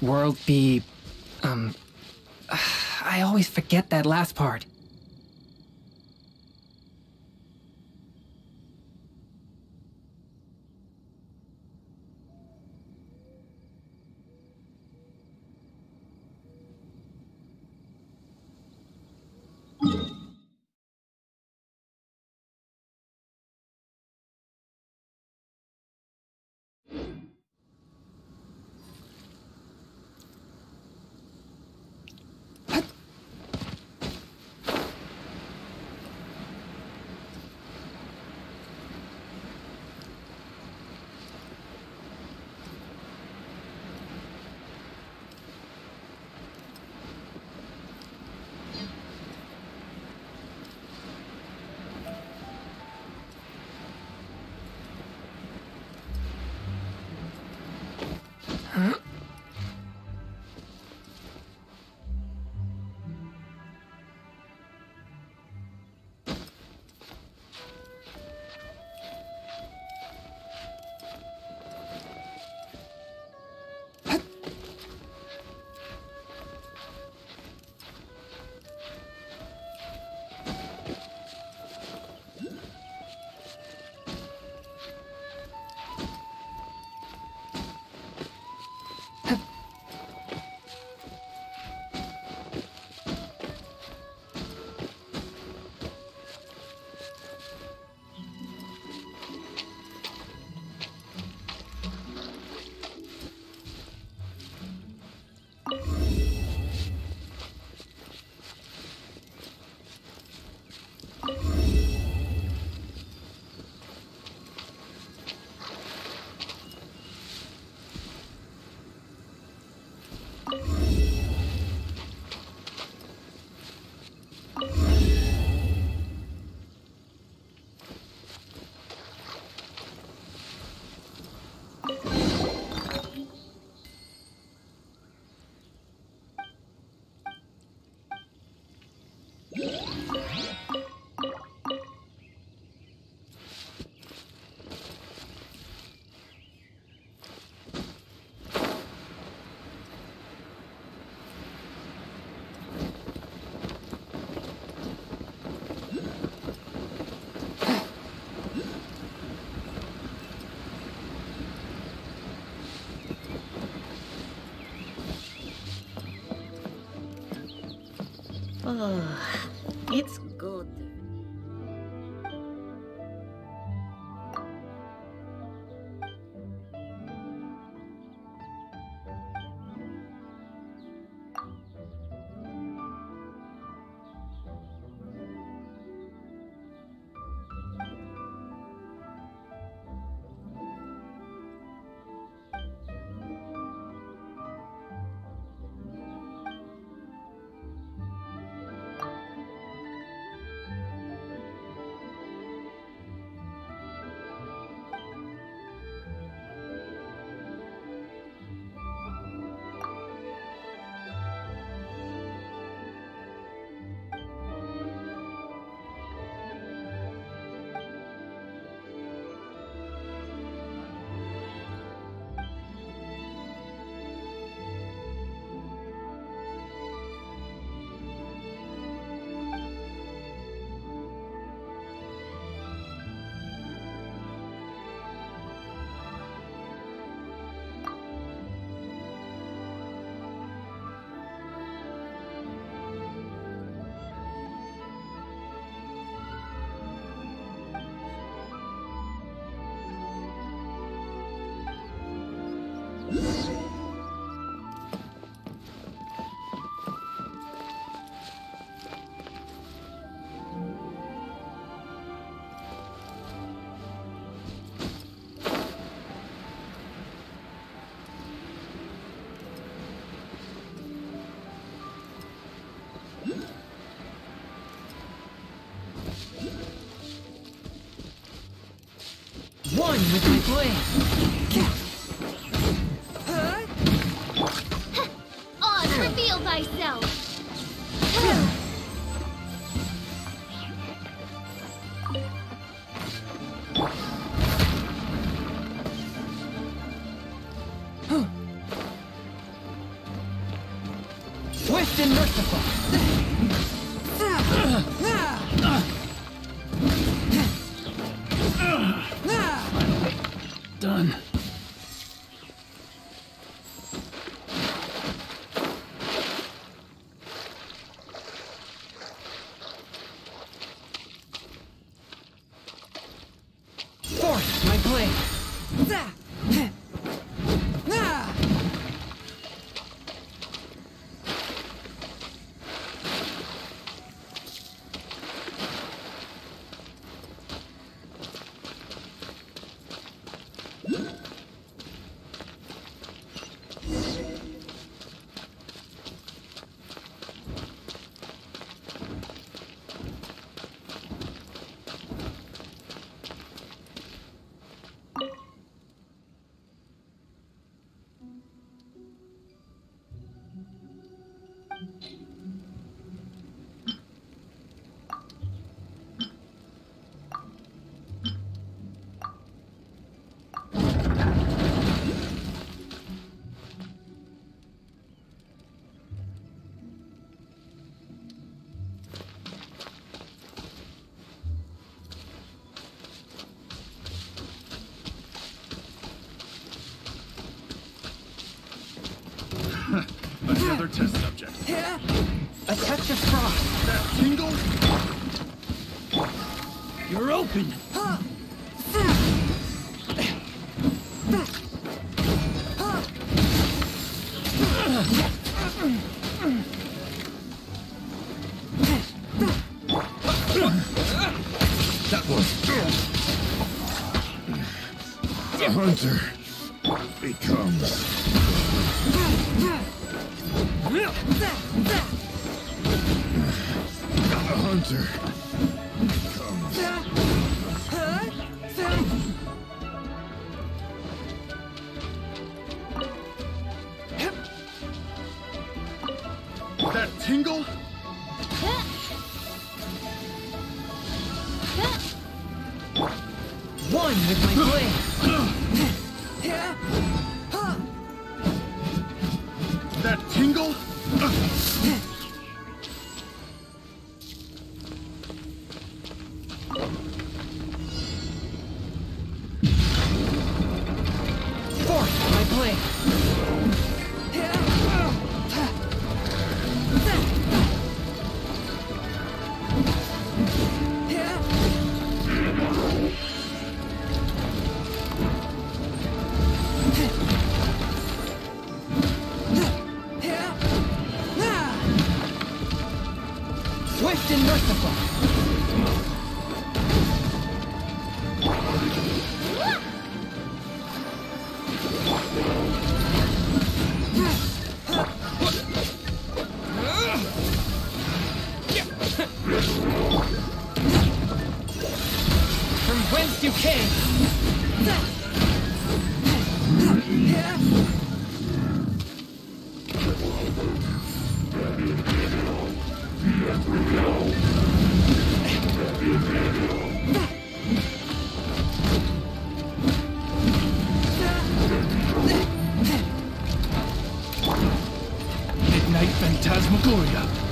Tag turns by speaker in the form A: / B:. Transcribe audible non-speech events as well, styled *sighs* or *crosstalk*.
A: World be. Um. *sighs* I always forget that last part. 아... with my blade.
B: Test subject.
A: A touch of frost.
B: That tingle?
A: You're open.
B: That was. The hunter
A: One with my blade. *gasps* *laughs* Swift and merciful. From whence you came.
C: Midnight Phantasmagoria.